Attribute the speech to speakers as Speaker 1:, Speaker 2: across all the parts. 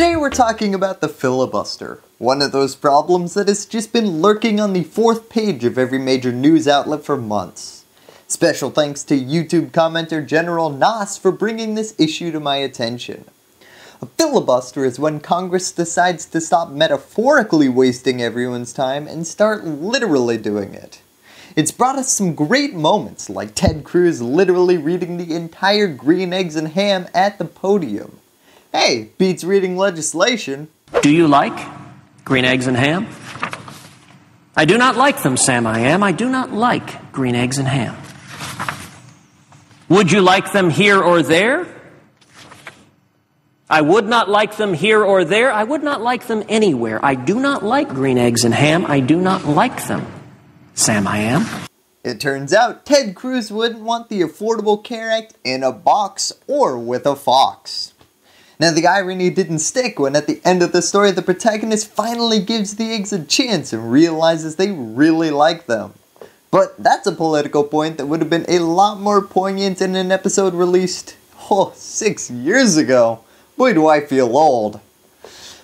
Speaker 1: Today we're talking about the filibuster, one of those problems that has just been lurking on the fourth page of every major news outlet for months. Special thanks to YouTube commenter General Nas for bringing this issue to my attention. A filibuster is when Congress decides to stop metaphorically wasting everyone's time and start literally doing it. It's brought us some great moments like Ted Cruz literally reading the entire Green Eggs and Ham at the podium. Hey, beats reading legislation.
Speaker 2: Do you like green eggs and ham? I do not like them, Sam I am. I do not like green eggs and ham. Would you like them here or there? I would not like them here or there. I would not like them anywhere. I do not like green eggs and ham. I do not like them. Sam I am.
Speaker 1: It turns out Ted Cruz wouldn't want the Affordable Care Act in a box or with a fox. Now the irony didn't stick when at the end of the story the protagonist finally gives the eggs a chance and realizes they really like them. But that's a political point that would have been a lot more poignant in an episode released, oh, six years ago. Boy do I feel old.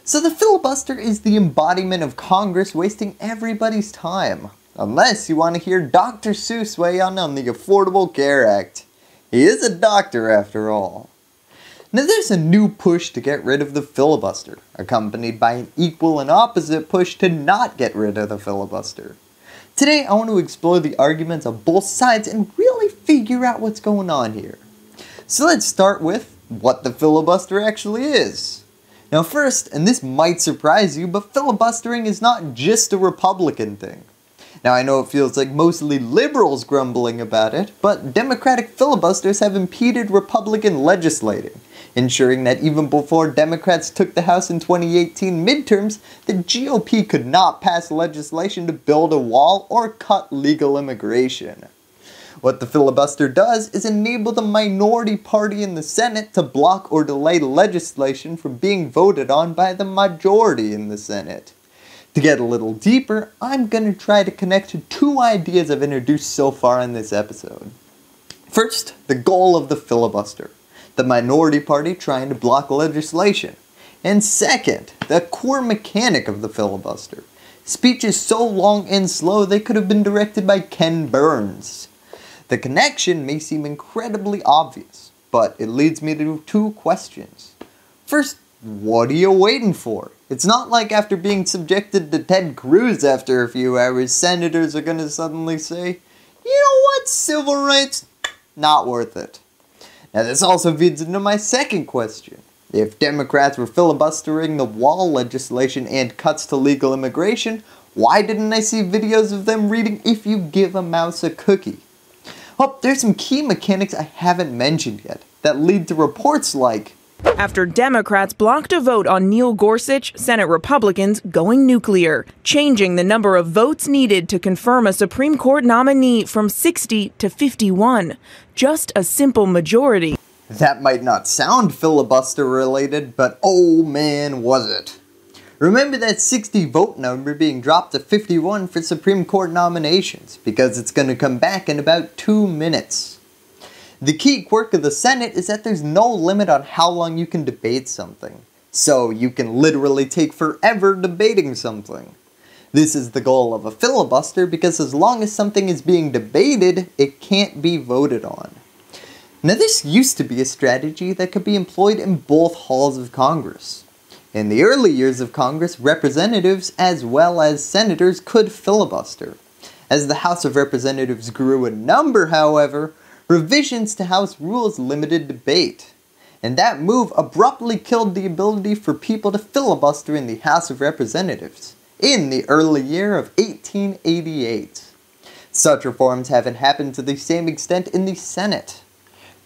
Speaker 1: So the filibuster is the embodiment of Congress wasting everybody's time. Unless you want to hear Dr. Seuss weigh on the Affordable Care Act. He is a doctor after all. Now there's a new push to get rid of the filibuster, accompanied by an equal and opposite push to not get rid of the filibuster. Today I want to explore the arguments of both sides and really figure out what's going on here. So let's start with what the filibuster actually is. Now first, and this might surprise you, but filibustering is not just a Republican thing. Now I know it feels like mostly liberals grumbling about it, but Democratic filibusters have impeded Republican legislating, ensuring that even before Democrats took the House in 2018 midterms, the GOP could not pass legislation to build a wall or cut legal immigration. What the filibuster does is enable the minority party in the Senate to block or delay legislation from being voted on by the majority in the Senate. To get a little deeper, I'm going to try to connect two ideas I've introduced so far in this episode. First, the goal of the filibuster the minority party trying to block legislation. And second, the core mechanic of the filibuster. Speeches so long and slow they could have been directed by Ken Burns. The connection may seem incredibly obvious, but it leads me to two questions. First, what are you waiting for? It's not like after being subjected to Ted Cruz after a few hours, senators are going to suddenly say, you know what, civil rights, not worth it. Now this also feeds into my second question. If Democrats were filibustering the wall legislation and cuts to legal immigration, why didn't I see videos of them reading If You Give a Mouse a Cookie? Well, there's some key mechanics I haven't mentioned yet that lead to reports like
Speaker 3: after Democrats blocked a vote on Neil Gorsuch, Senate Republicans going nuclear, changing the number of votes needed to confirm a Supreme Court nominee from 60 to 51. Just a simple majority.
Speaker 1: That might not sound filibuster related, but oh man, was it. Remember that 60 vote number being dropped to 51 for Supreme Court nominations, because it's going to come back in about two minutes. The key quirk of the Senate is that there's no limit on how long you can debate something. So you can literally take forever debating something. This is the goal of a filibuster because as long as something is being debated, it can't be voted on. Now this used to be a strategy that could be employed in both halls of Congress. In the early years of Congress, representatives as well as senators could filibuster. As the House of Representatives grew in number, however, Revisions to House rules limited debate, and that move abruptly killed the ability for people to filibuster in the House of Representatives in the early year of 1888. Such reforms haven't happened to the same extent in the Senate.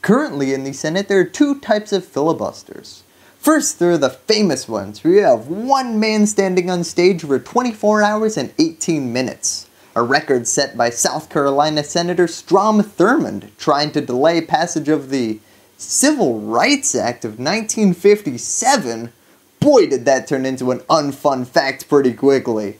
Speaker 1: Currently in the Senate there are two types of filibusters. First, there are the famous ones, where you have one man standing on stage for 24 hours and 18 minutes a record set by South Carolina Senator Strom Thurmond trying to delay passage of the Civil Rights Act of 1957. Boy did that turn into an unfun fact pretty quickly.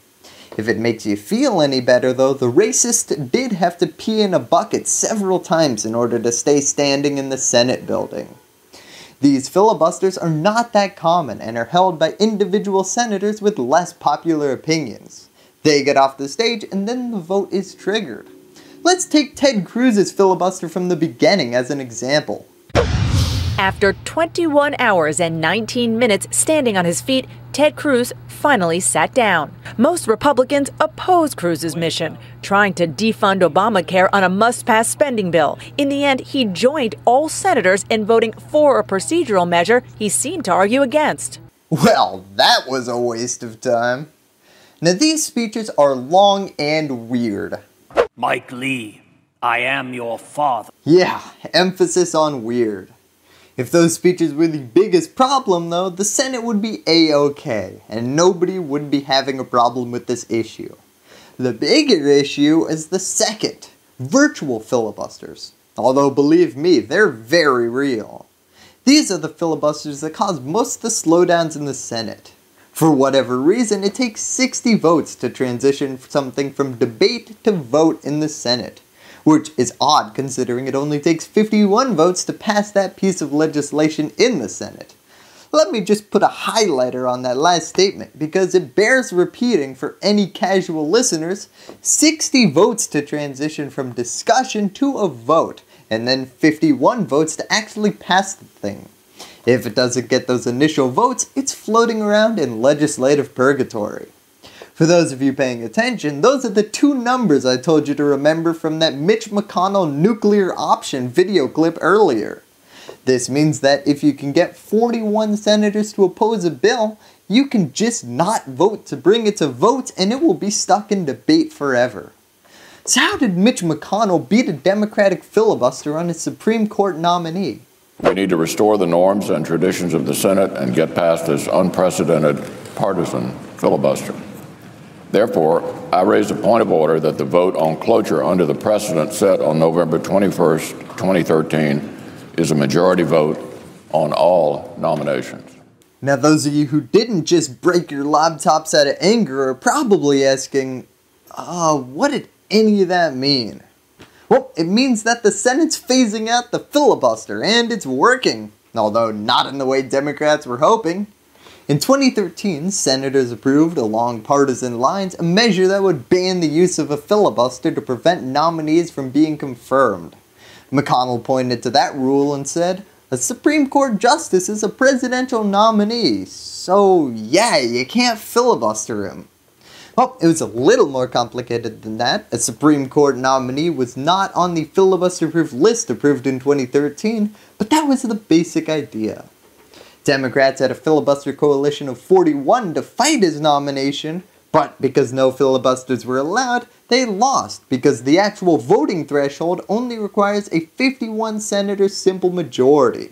Speaker 1: If it makes you feel any better though, the racist did have to pee in a bucket several times in order to stay standing in the Senate building. These filibusters are not that common and are held by individual senators with less popular opinions. They get off the stage and then the vote is triggered. Let's take Ted Cruz's filibuster from the beginning as an example.
Speaker 4: After 21 hours and 19 minutes standing on his feet, Ted Cruz finally sat down. Most Republicans oppose Cruz's mission, trying to defund Obamacare on a must pass spending bill. In the end, he joined all senators in voting for a procedural measure he seemed to argue against.
Speaker 1: Well, that was a waste of time. Now, these speeches are long and weird.
Speaker 5: Mike Lee, I am your father.
Speaker 1: Yeah, emphasis on weird. If those speeches were the biggest problem, though, the Senate would be a-okay, and nobody would be having a problem with this issue. The bigger issue is the second, virtual filibusters. Although, believe me, they're very real. These are the filibusters that cause most of the slowdowns in the Senate. For whatever reason, it takes 60 votes to transition something from debate to vote in the Senate which is odd considering it only takes 51 votes to pass that piece of legislation in the Senate. Let me just put a highlighter on that last statement because it bears repeating for any casual listeners 60 votes to transition from discussion to a vote, and then 51 votes to actually pass the thing. If it doesn't get those initial votes, it's floating around in legislative purgatory. For those of you paying attention, those are the two numbers I told you to remember from that Mitch McConnell nuclear option video clip earlier. This means that if you can get 41 senators to oppose a bill, you can just not vote to bring it to vote and it will be stuck in debate forever. So how did Mitch McConnell beat a Democratic filibuster on his Supreme Court nominee?
Speaker 6: We need to restore the norms and traditions of the Senate and get past this unprecedented partisan filibuster. Therefore, I raise a point of order that the vote on cloture under the precedent set on November 21st, 2013 is a majority vote on all nominations.
Speaker 1: Now, those of you who didn't just break your laptops out of anger are probably asking, uh, what did any of that mean? Well, it means that the Senate's phasing out the filibuster, and it's working, although not in the way Democrats were hoping. In 2013, senators approved, along partisan lines, a measure that would ban the use of a filibuster to prevent nominees from being confirmed. McConnell pointed to that rule and said, a Supreme Court justice is a presidential nominee, so yeah, you can't filibuster him. Well, it was a little more complicated than that. A Supreme Court nominee was not on the filibuster-proof list approved in 2013, but that was the basic idea. Democrats had a filibuster coalition of 41 to fight his nomination, but because no filibusters were allowed, they lost because the actual voting threshold only requires a 51 senator simple majority.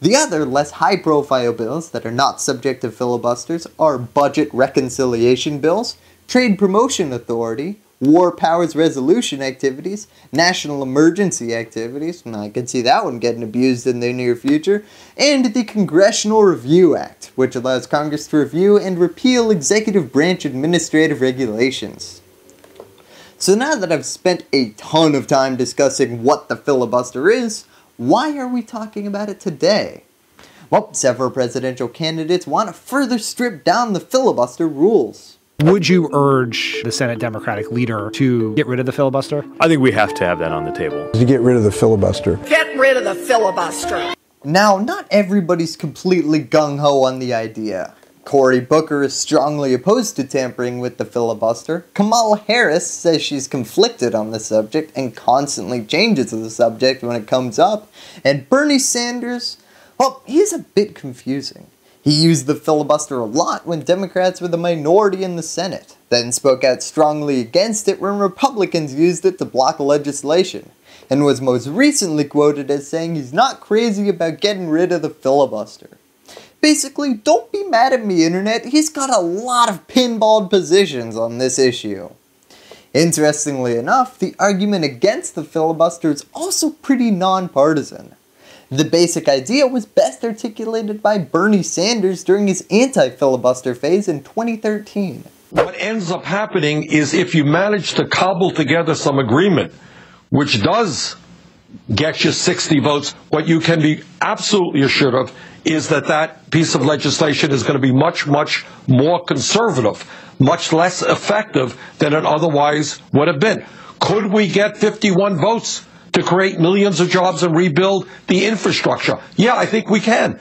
Speaker 1: The other, less high profile bills that are not subject to filibusters are budget reconciliation bills, trade promotion authority, war powers resolution activities, national emergency activities, and I can see that one getting abused in the near future, and the Congressional Review Act, which allows Congress to review and repeal executive branch administrative regulations. So now that I've spent a ton of time discussing what the filibuster is, why are we talking about it today? Well, several presidential candidates want to further strip down the filibuster rules.
Speaker 7: Would you urge the Senate Democratic leader to get rid of the filibuster?
Speaker 8: I think we have to have that on the table.
Speaker 9: To get rid of the filibuster.
Speaker 10: Get rid of the filibuster.
Speaker 1: Now, not everybody's completely gung ho on the idea. Cory Booker is strongly opposed to tampering with the filibuster. Kamala Harris says she's conflicted on the subject and constantly changes the subject when it comes up. And Bernie Sanders, well, he's a bit confusing. He used the filibuster a lot when Democrats were the minority in the Senate, then spoke out strongly against it when Republicans used it to block legislation, and was most recently quoted as saying he's not crazy about getting rid of the filibuster. Basically, don't be mad at me, Internet, he's got a lot of pinballed positions on this issue. Interestingly enough, the argument against the filibuster is also pretty nonpartisan. The basic idea was best articulated by Bernie Sanders during his anti-filibuster phase in 2013.
Speaker 11: What ends up happening is if you manage to cobble together some agreement which does
Speaker 9: get you 60 votes. What you can be absolutely assured of is that that piece of legislation is going to be much, much more conservative, much less effective than it otherwise would have been. Could we get 51 votes to create millions of jobs and rebuild the infrastructure? Yeah, I think we can.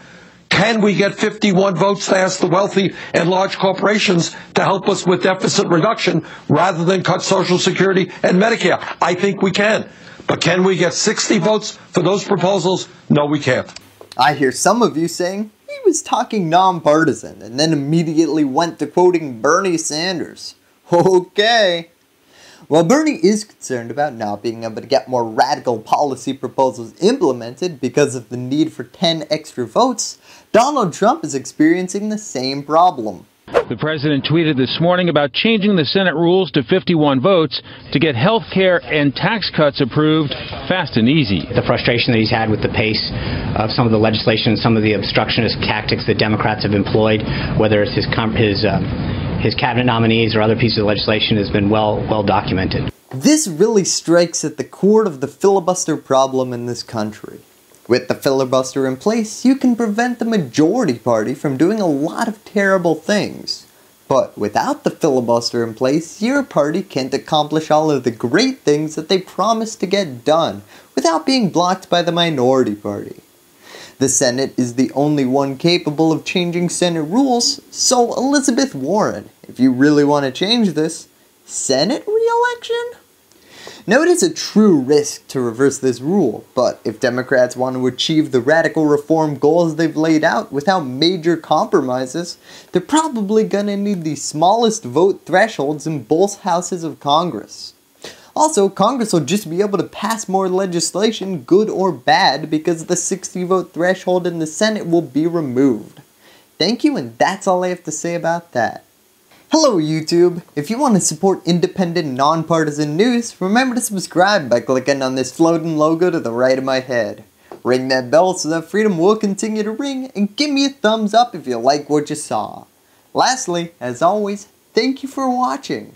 Speaker 9: Can we get 51 votes to ask the wealthy and large corporations to help us with deficit reduction rather than cut Social Security and Medicare? I think we can. But can we get 60 votes for those proposals? No, we can't.
Speaker 1: I hear some of you saying he was talking nonpartisan and then immediately went to quoting Bernie Sanders. Okay. While Bernie is concerned about not being able to get more radical policy proposals implemented because of the need for 10 extra votes, Donald Trump is experiencing the same problem.
Speaker 11: The president tweeted this morning about changing the Senate rules to 51 votes to get health care and tax cuts approved fast and easy.
Speaker 12: The frustration that he's had with the pace of some of the legislation, some of the obstructionist tactics that Democrats have employed, whether it's his, his uh, his cabinet nominees or other pieces of legislation has been well well documented.
Speaker 1: This really strikes at the core of the filibuster problem in this country. With the filibuster in place, you can prevent the majority party from doing a lot of terrible things. But without the filibuster in place, your party can't accomplish all of the great things that they promised to get done without being blocked by the minority party. The Senate is the only one capable of changing Senate rules, so Elizabeth Warren, if you really want to change this, Senate re-election? Now it is a true risk to reverse this rule, but if Democrats want to achieve the radical reform goals they've laid out without major compromises, they're probably gonna need the smallest vote thresholds in both houses of Congress. Also, Congress will just be able to pass more legislation, good or bad, because the 60 vote threshold in the Senate will be removed. Thank you, and that's all I have to say about that. Hello YouTube! If you want to support independent, nonpartisan news, remember to subscribe by clicking on this floating logo to the right of my head. Ring that bell so that freedom will continue to ring, and give me a thumbs up if you like what you saw. Lastly, as always, thank you for watching.